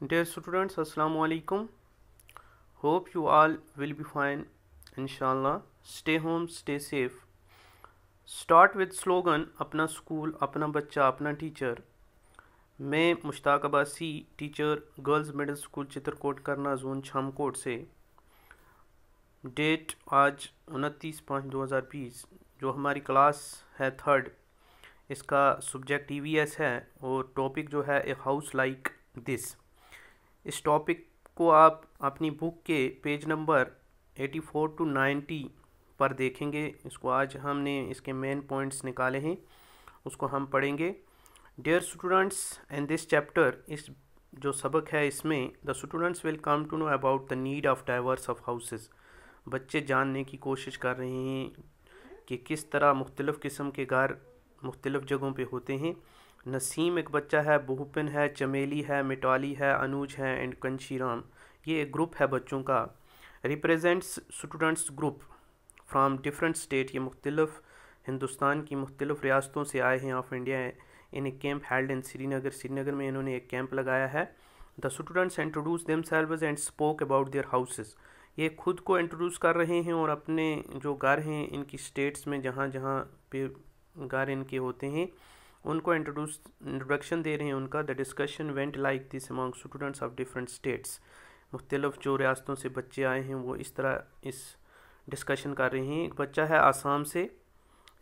Dear students, Assalamu alaikum. Hope you all will be fine, inshallah. Stay home, stay safe. Start with slogan अपना school अपना बच्चा अपना teacher मैं Mushtaq Abbasi teacher girls middle school Chitrakot करना zone छामकोट से date आज उनतीस पाँच दो हज़ार बीस जो हमारी क्लास है थर्ड इसका सब्जेक्ट ईवीएस है और टॉपिक जो है ए हाउस लाइक दिस इस टॉपिक को आप अपनी बुक के पेज नंबर 84 टू 90 पर देखेंगे। इसको आज हमने इसके मेन पॉइंट्स निकाले हैं। उसको हम पढ़ेंगे। Dear students in this chapter इस जो सबक है इसमें the students will come to know about the need of diverse of houses बच्चे जानने की कोशिश कर रहे हैं कि किस तरह मुख्तलिफ़ किस्म के घर मुख्तलिफ़ जगहों पे होते हैं। नसीम एक बच्चा है, बहुपिन है, चमेली है मिटाली है, अनुज है एंड कंशीराम। ये एक ग्रुप है बच्चों का। Represents students group from different state. ये मुख्तलिफ़ हिंदुस्तान की मुख्तलिफ़ रियासतों से आए हैं of India. In a camp held in Srinagar. Srinagar में इन्होंने एक कैंप लगाया है। The students introduce themselves and spoke about their houses ये खुद को इंट्रोड्यूस कर रहे हैं और अपने जो घर हैं, इनकी स्टेट्स में जहाँ जहाँ पे घर इनके होते हैं उनको इंट्रोड्यूस इंट्रोडक्शन दे रहे हैं उनका। The discussion went like this among students of different states मुख्तलिफ़ जो रियासतों से बच्चे आए हैं, वो इस तरह इस डिस्कशन कर रहे हैं। एक बच्चा है आसाम से।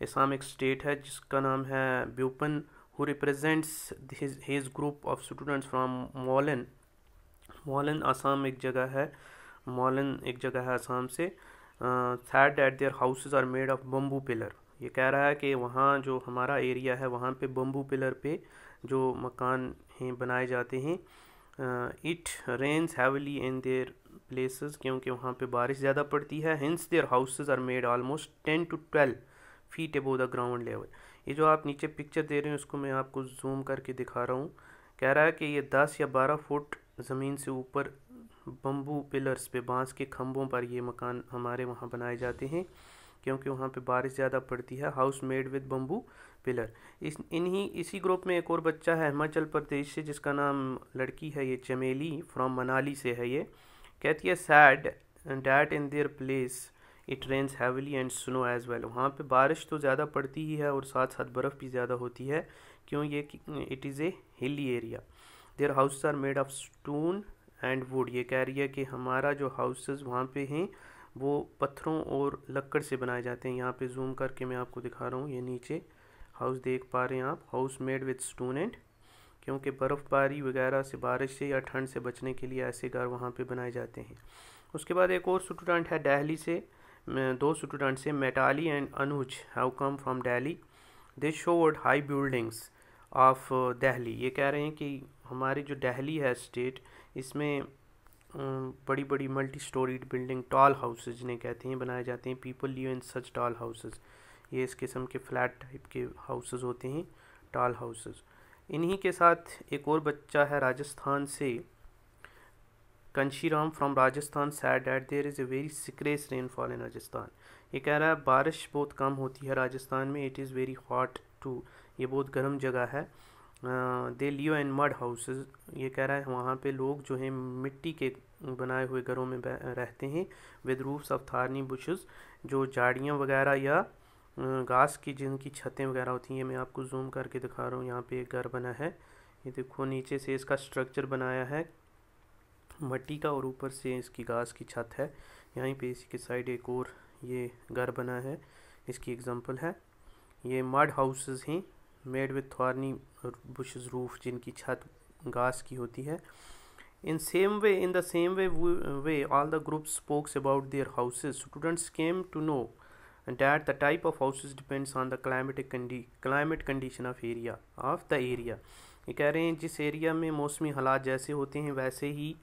आसाम एक स्टेट है, जिसका नाम है Bhupen who represents his group of students from Molan Molan Assam एक जगह है। मोलन एक जगह है आसाम से। Said that their houses are made of bamboo pillar ये कह रहा है कि वहाँ जो हमारा एरिया है, वहाँ पे बम्बू पिलर पे जो मकान हैं, बनाए जाते हैं it rains heavily in their places क्योंकि वहाँ पे बारिश ज़्यादा पड़ती है। Hence their houses are made almost ten to twelve feet above the ground level ये जो आप नीचे पिक्चर दे रहे हैं, उसको मैं आपको जूम करके दिखा रहा हूँ। कह रहा है कि ये दस या बारह फुट ज़मीन से ऊपर बम्बू पिलर्स पे बाँस के खम्भों पर ये मकान हमारे वहाँ बनाए जाते हैं। क्योंकि वहाँ पे बारिश ज़्यादा पड़ती है। House made with bamboo pillar इस, इन्हीं, इसी ग्रुप में एक और बच्चा है हिमाचल प्रदेश से, जिसका नाम लड़की है ये, चमेली फ्रॉम मनाली से है ये। कहती है said that in their place it rains heavily and snow as well वहाँ पे बारिश तो ज़्यादा पड़ती ही है और साथ साथ बर्फ़ भी ज़्यादा होती है। क्यों? ये it is a hilly area their house are made of stone and wood ये कह रही है कि हमारा जो हाउसेस वहाँ पे हैं वो पत्थरों और लकड़ से बनाए जाते हैं। यहाँ पे जूम करके मैं आपको दिखा रहा हूँ। ये नीचे हाउस देख पा रहे हैं आप। House made with stone and क्योंकि बर्फ़बारी वगैरह से बारिश से या ठंड से बचने के लिए ऐसे घर वहाँ पे बनाए जाते हैं। उसके बाद एक और स्टूडेंट है दिल्ली से। दो स्टूडेंट से Metali and Anuj have come from Delhi they showed high buildings of Delhi ये कह रहे हैं कि हमारी जो दिल्ली है स्टेट इसमें बड़ी बड़ी multi storeyed building tall houses जिन्हें कहते हैं, बनाए जाते हैं। People live in such tall houses ये इस किस्म के फ्लैट टाइप के हाउसेज होते हैं टॉल हाउसेज इन्हीं के साथ एक और बच्चा है राजस्थान से। Kanshiram from Rajasthan said that there is a very scarce rainfall in Rajasthan ये कह रहा है, बारिश बहुत कम होती है राजस्थान में it is very hot too ये बहुत गर्म जगह है। They Leo in mud houses ये कह रहा है वहाँ पे लोग जो हैं मिट्टी के बनाए हुए घरों में रहते हैं with roofs of thorny bushes जो झाड़ियाँ वगैरह या घास की जिनकी छतें वगैरह होती हैं मैं आपको जूम करके दिखा रहा हूँ, यहाँ पे एक घर बना है, ये देखो नीचे से इसका स्ट्रक्चर बनाया है, मट्टी का और ऊपर से इसकी घास की छत है, यहीं पे इसी के साइड एक और ये घर बना है, इसकी एग्जांपल है, ये मड हाउसेस हैं made with thorny bush roof जिनकी छत घास की होती है। In same way, in the same way way all the group spokes about their houses students came to know that the type of houses depends on the climatic climate condition of area of the area ये कह रहे हैं, जिस area में मौसमी हालात जैसे होते हैं, वैसे ही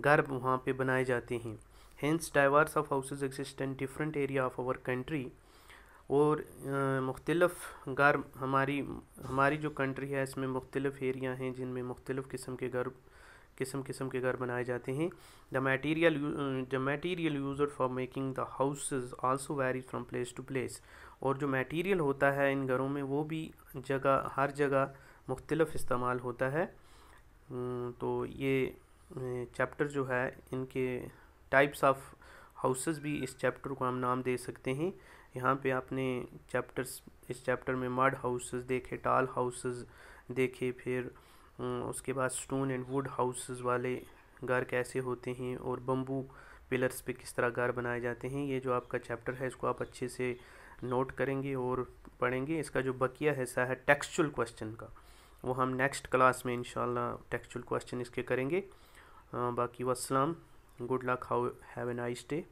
घर वहाँ पर बनाए जाते हैं। Hence diverse of houses exist in different area of our country और मुख्तलफ़ घर हमारी हमारी जो कंट्री है, इसमें मुख्तलिफ़ एरिया हैं, जिनमें मुख्तलिफ़ किस्म के घर, किस्म किस्म के घर बनाए जाते हैं। The material the material user for making the houses also vary from place to place और जो मटीरियल होता है इन घरों में, वो भी जगह, हर जगह मुख्तलफ इस्तेमाल होता है। तो ये चैप्टर जो है, इनके टाइप्स ऑफ़ हाउसेस भी इस चैप्टर को हम नाम दे सकते हैं। यहाँ पे आपने चैप्टर्स इस चैप्टर में मड हाउसेस देखे टाल हाउसेस देखे, फिर उसके बाद स्टोन एंड वुड हाउसेस वाले घर कैसे होते हैं और बम्बू पिलर्स पे किस तरह घर बनाए जाते हैं, ये जो आपका चैप्टर है, इसको आप अच्छे से नोट करेंगे और पढ़ेंगे। इसका जो बकिया हिस्सा है टेक्सचुअल क्वेश्चन का, वो हम नेक्स्ट क्लास में इंशाल्लाह टेक्सचुअल क्वेश्चन इसके करेंगे। बाकी वसलाम good luck how have a nice day